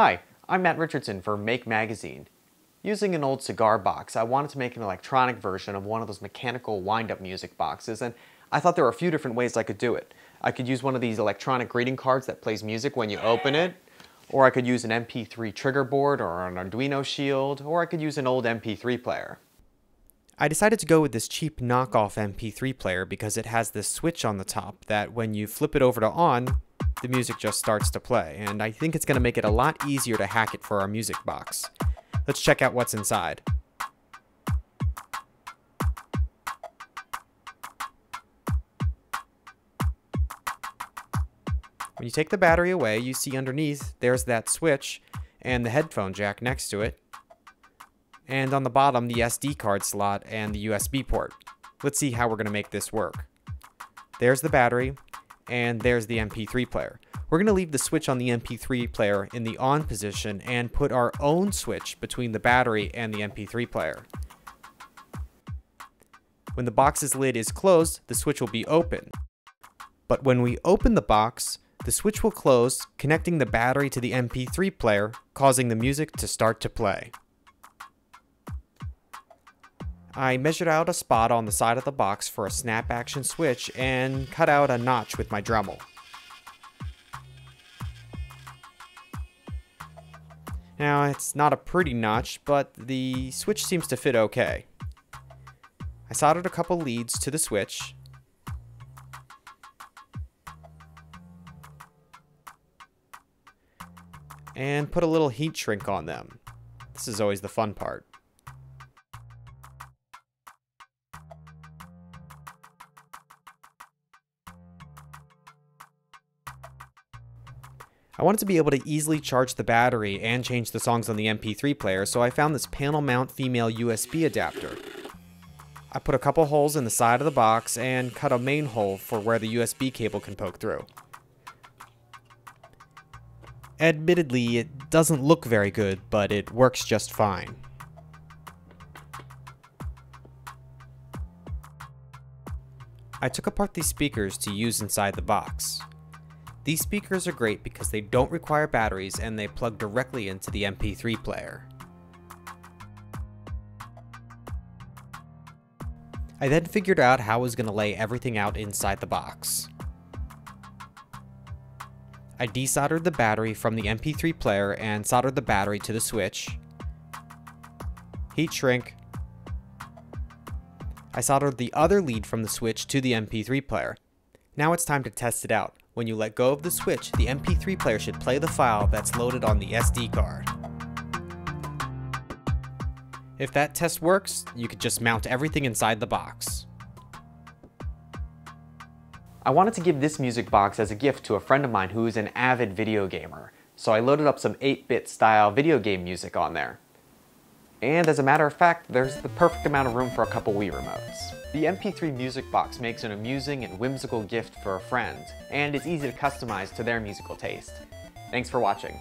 Hi, I'm Matt Richardson for Make Magazine. Using an old cigar box, I wanted to make an electronic version of one of those mechanical wind-up music boxes, and I thought there were a few different ways I could do it. I could use one of these electronic greeting cards that plays music when you open it, or I could use an MP3 trigger board or an Arduino shield, or I could use an old MP3 player. I decided to go with this cheap knockoff MP3 player because it has this switch on the top that when you flip it over to on, the music just starts to play, and I think it's going to make it a lot easier to hack it for our music box. Let's check out what's inside. When you take the battery away, you see underneath there's that switch and the headphone jack next to it. And on the bottom, the SD card slot and the USB port. Let's see how we're going to make this work. There's the battery, and there's the MP3 player. We're going to leave the switch on the MP3 player in the on position and put our own switch between the battery and the MP3 player. When the box's lid is closed, the switch will be open. But when we open the box, the switch will close, connecting the battery to the MP3 player, causing the music to start to play. I measured out a spot on the side of the box for a snap action switch and cut out a notch with my Dremel. Now, it's not a pretty notch, but the switch seems to fit okay. I soldered a couple leads to the switch. And put a little heat shrink on them. This is always the fun part. I wanted to be able to easily charge the battery and change the songs on the MP3 player, so I found this panel mount female USB adapter. I put a couple holes in the side of the box and cut a main hole for where the USB cable can poke through. Admittedly, it doesn't look very good, but it works just fine. I took apart these speakers to use inside the box. These speakers are great because they don't require batteries and they plug directly into the MP3 player. I then figured out how I was going to lay everything out inside the box. I desoldered the battery from the MP3 player and soldered the battery to the switch. Heat shrink. I soldered the other lead from the switch to the MP3 player. Now it's time to test it out. When you let go of the switch, the MP3 player should play the file that's loaded on the SD card. If that test works, you could just mount everything inside the box. I wanted to give this music box as a gift to a friend of mine who is an avid video gamer, so I loaded up some 8-bit style video game music on there. And as a matter of fact, there's the perfect amount of room for a couple Wii remotes. The MP3 Music Box makes an amusing and whimsical gift for a friend, and it's easy to customize to their musical taste. Thanks for watching.